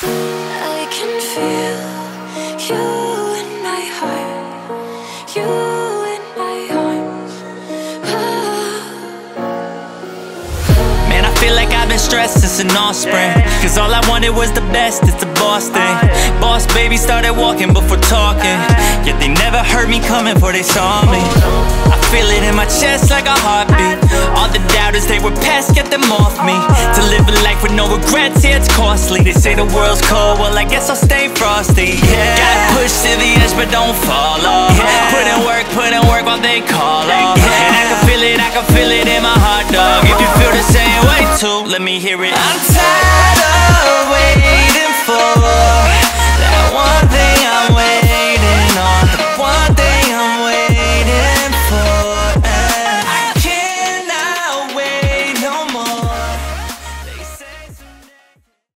I can feel you in my heart. You in my arms. Man, I feel like I've been stressed since an offspring. Cause all I wanted was the best, it's the boss thing. Oh, boss baby started walking before talking. Yet they never heard me coming before they saw me. Oh, I feel it in my chest like a heartbeat. All the doubters, they were past, get them off me. Oh. No regrets, yeah, it's costly. They say the world's cold, well, I guess I'll stay frosty. Yeah. Gotta push to the edge, but don't fall off. Put in work, put in work while they call off. And I can feel it, I can feel it in my heart, dog. If you feel the same way too, let me hear it. I'm tired of